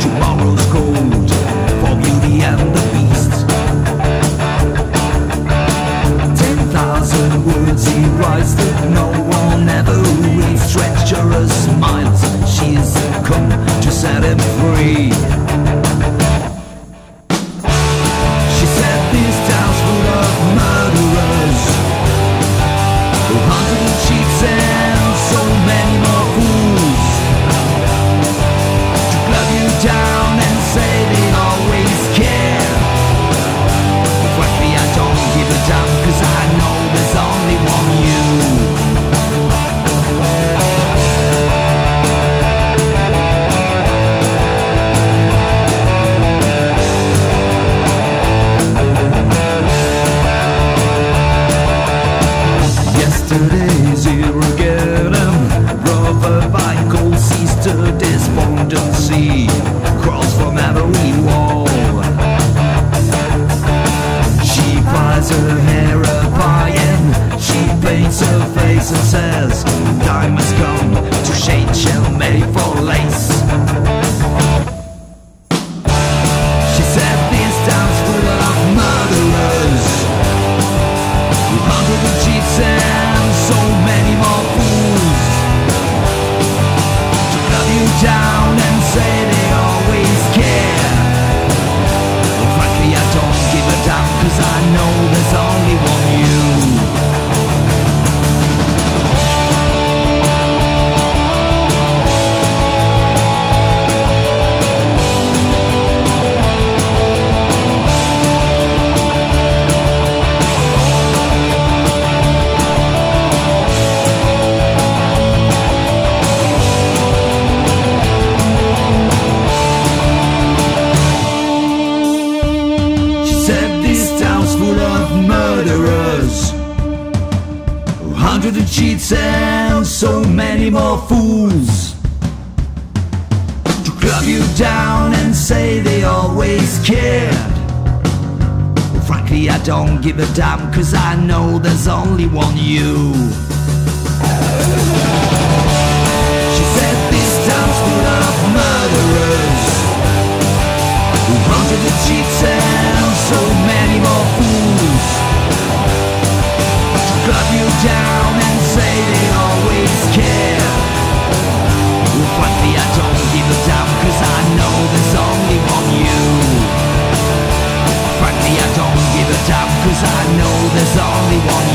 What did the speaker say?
tomorrow's cold for Beauty and who yesterday murderers Hundred of cheats and so many more fools? To club you down and say they always cared. Well, frankly I don't give a damn cause I know there's only one you. She said this town's full of murderers who hunted the cheats and so many more fools down and say they always care. Frankly, I don't give a damn cause I know there's only one you. Frankly, I don't give a damn cause I know there's only one